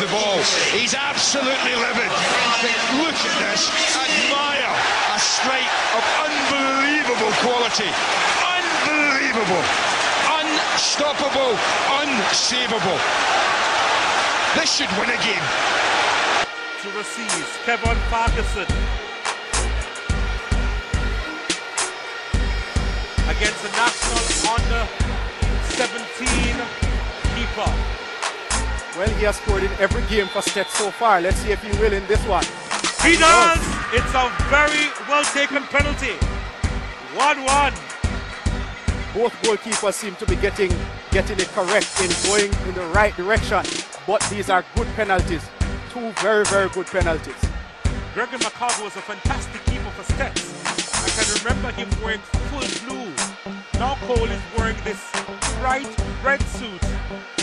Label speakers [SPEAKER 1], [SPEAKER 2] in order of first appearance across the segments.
[SPEAKER 1] He's absolutely livid. Look at this. Admire a strike of unbelievable quality. Unbelievable. Unstoppable. Unsavable. This should win a game.
[SPEAKER 2] To receive Kevon Farquharson against the national under
[SPEAKER 3] Well, he has scored in every game for Stet so far. Let's see if he will in this one.
[SPEAKER 2] He does! It's a very well taken penalty. 1 1.
[SPEAKER 3] Both goalkeepers seem to be getting getting it correct in going in the right direction. But these are good penalties. Two very, very good penalties.
[SPEAKER 2] Gregory McCarver was a fantastic keeper for STETHS. I can remember him wearing full blue. Now Cole is wearing this bright red suit.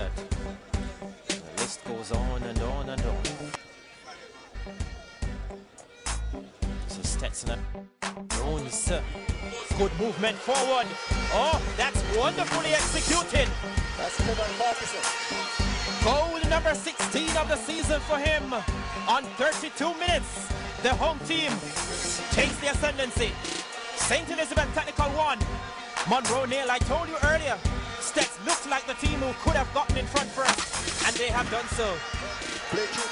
[SPEAKER 4] That. The list goes on and on and on. So Stetson Jones. Good movement forward. Oh, that's wonderfully executed.
[SPEAKER 5] That's Kevon Farquharson.
[SPEAKER 4] Goal number 16 of the season for him. On 32 minutes, the home team takes the ascendancy. St. Elizabeth Technical 1. Monroe Nail, I told you earlier, Looked like the team who could have gotten in front first, and they have done so.
[SPEAKER 5] Play to.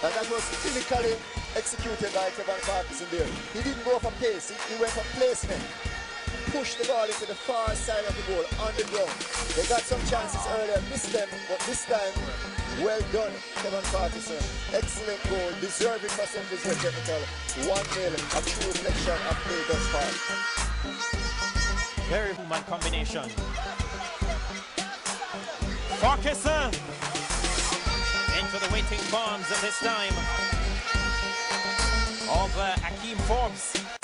[SPEAKER 5] And that was clinically executed by Kevon Farquharson there. He didn't go for pace, he, he went for placement. Pushed the ball into the far side of the goal, on the ground. They got some chances earlier, missed them, but this time, well done, Kevon Farquharson. Excellent goal, deserving St. Elizabeth Technical. 1-0, a true reflection of play thus far.
[SPEAKER 4] Very human combination. Farquharson into the waiting bombs at this time of Akeem Forbes.